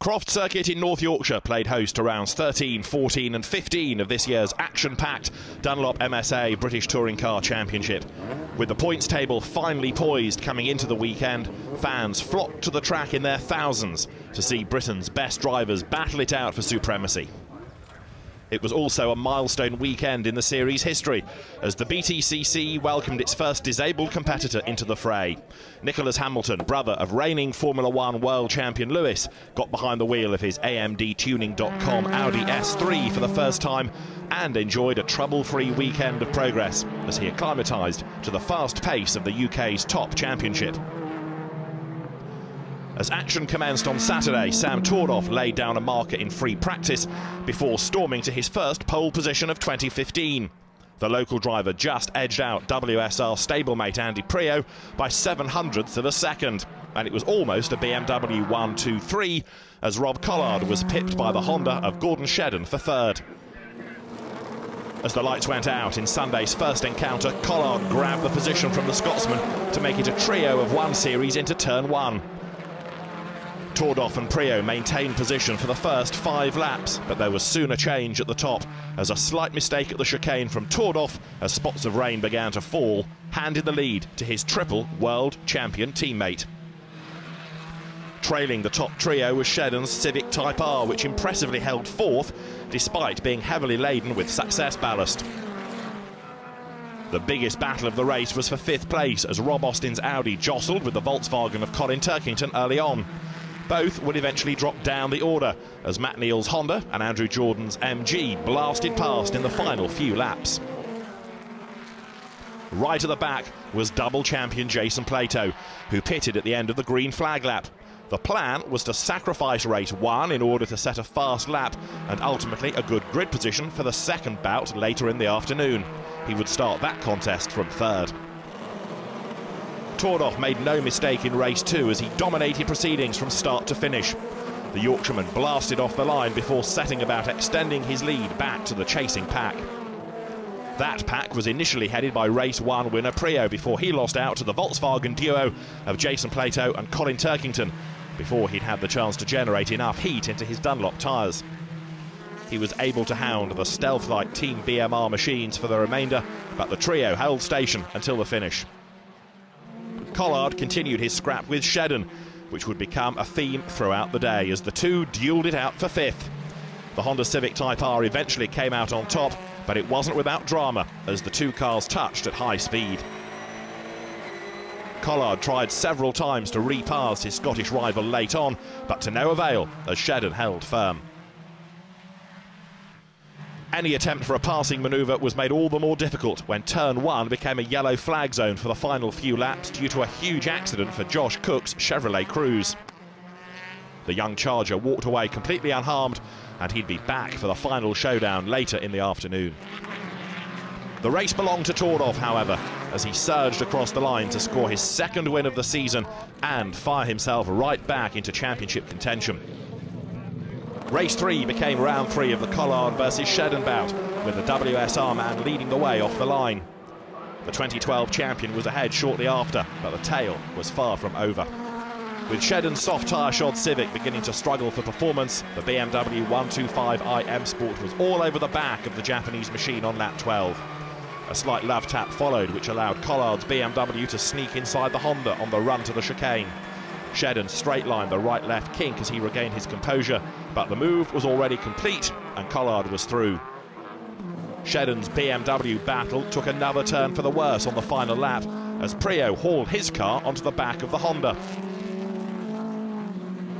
Croft Circuit in North Yorkshire played host to rounds 13, 14 and 15 of this year's action-packed Dunlop MSA British Touring Car Championship. With the points table finally poised coming into the weekend, fans flocked to the track in their thousands to see Britain's best drivers battle it out for supremacy. It was also a milestone weekend in the series history as the BTCC welcomed its first disabled competitor into the fray. Nicholas Hamilton, brother of reigning Formula One world champion Lewis, got behind the wheel of his AMDtuning.com Audi S3 for the first time and enjoyed a trouble-free weekend of progress as he acclimatised to the fast pace of the UK's top championship. As action commenced on Saturday, Sam Tordoff laid down a marker in free practice before storming to his first pole position of 2015. The local driver just edged out WSR stablemate Andy Priaulx by 7 hundredths of a second. And it was almost a BMW 1-2-3 as Rob Collard was pipped by the Honda of Gordon Shedden for third. As the lights went out in Sunday's first encounter, Collard grabbed the position from the Scotsman to make it a trio of one series into turn one. Tordoff and Priaulx maintained position for the first five laps, but there was soon a change at the top as a slight mistake at the chicane from Tordoff as spots of rain began to fall, handed the lead to his triple world champion teammate. Trailing the top trio was Shedden's Civic Type R, which impressively held fourth despite being heavily laden with success ballast. The biggest battle of the race was for fifth place as Rob Austin's Audi jostled with the Volkswagen of Colin Turkington early on. Both would eventually drop down the order as Matt Neal's Honda and Andrew Jordan's MG blasted past in the final few laps. Right at the back was double champion Jason Plato, who pitted at the end of the green flag lap. The plan was to sacrifice race one in order to set a fast lap and ultimately a good grid position for the second bout later in the afternoon. He would start that contest from third. Tordoff made no mistake in race two as he dominated proceedings from start to finish. The Yorkshireman blasted off the line before setting about extending his lead back to the chasing pack. That pack was initially headed by race one winner Priaulx before he lost out to the Volkswagen duo of Jason Plato and Colin Turkington before he'd had the chance to generate enough heat into his Dunlop tyres. He was able to hound the stealth-like Team BMR machines for the remainder, but the trio held station until the finish. Collard continued his scrap with Shedden, which would become a theme throughout the day as the two duelled it out for fifth. The Honda Civic Type R eventually came out on top, but it wasn't without drama as the two cars touched at high speed. Collard tried several times to repass his Scottish rival late on, but to no avail as Shedden held firm. Any attempt for a passing manoeuvre was made all the more difficult when turn one became a yellow flag zone for the final few laps due to a huge accident for Josh Cook's Chevrolet Cruze. The young Charger walked away completely unharmed and he'd be back for the final showdown later in the afternoon. The race belonged to Tordoff, however, as he surged across the line to score his second win of the season and fire himself right back into championship contention. Race three became round three of the Collard versus Shedden bout, with the WSR man leading the way off the line. The 2012 champion was ahead shortly after, but the tale was far from over. With Shedden's soft tyre shod Civic beginning to struggle for performance, the BMW 125i M Sport was all over the back of the Japanese machine on lap 12. A slight love tap followed, which allowed Collard's BMW to sneak inside the Honda on the run to the chicane. Shedden straight lined the right-left kink as he regained his composure, but the move was already complete and Collard was through. Shedden's BMW battle took another turn for the worse on the final lap as Priaulx hauled his car onto the back of the Honda.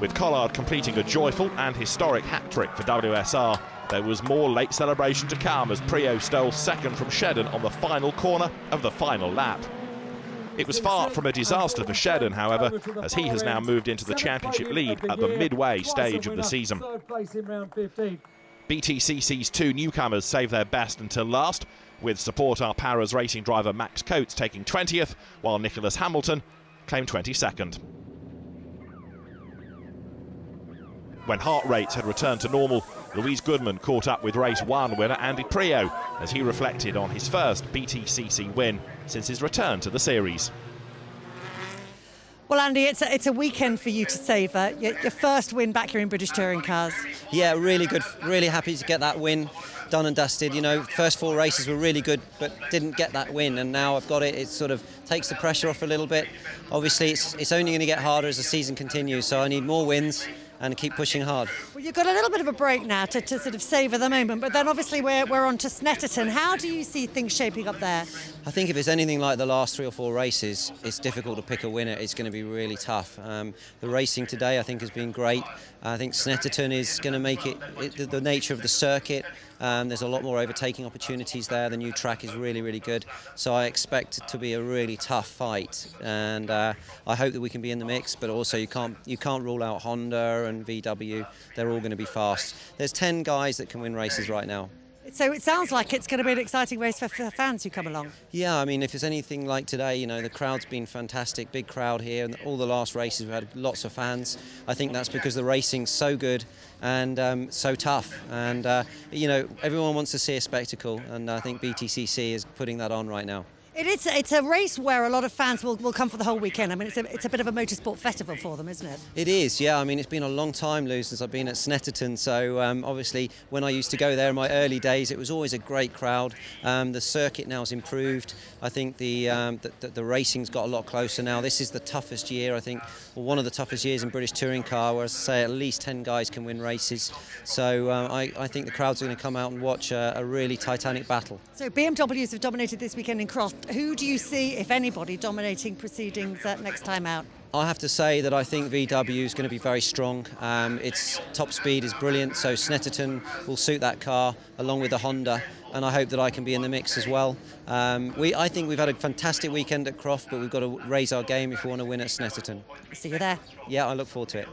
With Collard completing a joyful and historic hat-trick for WSR, there was more late celebration to come as Priaulx stole second from Shedden on the final corner of the final lap. It was far from a disaster for Shedden, however, as he has now moved into the championship lead at the midway stage of the season. BTCC's two newcomers saved their best until last, with Support Our Paras racing driver Max Coates taking 20th, while Nicholas Hamilton claimed 22nd. When heart rates had returned to normal, Louise Goodman caught up with race one winner Andy Priaulx as he reflected on his first BTCC win since his return to the series. Well, Andy, it's a, it's a weekend for you to savour. Your, your first win back here in British Touring Cars. Yeah, really good. Really happy to get that win done and dusted. You know, first four races were really good, but didn't get that win, and now I've got it. It sort of takes the pressure off a little bit. Obviously, it's, it's only going to get harder as the season continues, so I need more wins and keep pushing hard. Well, you've got a little bit of a break now to, to sort of savour the moment, but then obviously we're, we're on to Snetterton. How do you see things shaping up there? I think if it's anything like the last three or four races, it's difficult to pick a winner. It's going to be really tough. Um, the racing today, I think, has been great. I think Snetterton is going to make it, it the, the, nature of the circuit. Um, there's a lot more overtaking opportunities there. The new track is really, really good. So I expect it to be a really tough fight, and uh, I hope that we can be in the mix. But also, you can't you can't rule out Honda and VW. They're all going to be fast. There's 10 guys that can win races right now. So it sounds like it's going to be an exciting race for, fans who come along. Yeah, I mean, if it's anything like today, you know, the crowd's been fantastic, big crowd here, and all the last races we've had lots of fans. I think that's because the racing's so good and um, so tough, and uh, you know, everyone wants to see a spectacle, and I think BTCC is putting that on right now. It is. It's a race where a lot of fans will, will come for the whole weekend. I mean, it's a, it's a bit of a motorsport festival for them, isn't it? It is. Yeah. I mean, it's been a long time, Lou, since I've been at Snetterton. So um, obviously, when I used to go there in my early days, it was always a great crowd. Um, the circuit now has improved. I think the, um, the, the, the racing's got a lot closer now. This is the toughest year. I think well, one of the toughest years in British touring car, where I say at least 10 guys can win races. So um, I, I, think the crowd's are going to come out and watch a, a really titanic battle. So BMWs have dominated this weekend in Croft who do you see, if anybody, dominating proceedings uh, next time out? I have to say that I think VW is going to be very strong. Um, its top speed is brilliant, so Snetterton will suit that car along with the Honda, and I hope that I can be in the mix as well. Um, we, I think we've had a fantastic weekend at Croft, but we've got to raise our game if we want to win at Snetterton. See you there. Yeah, I look forward to it.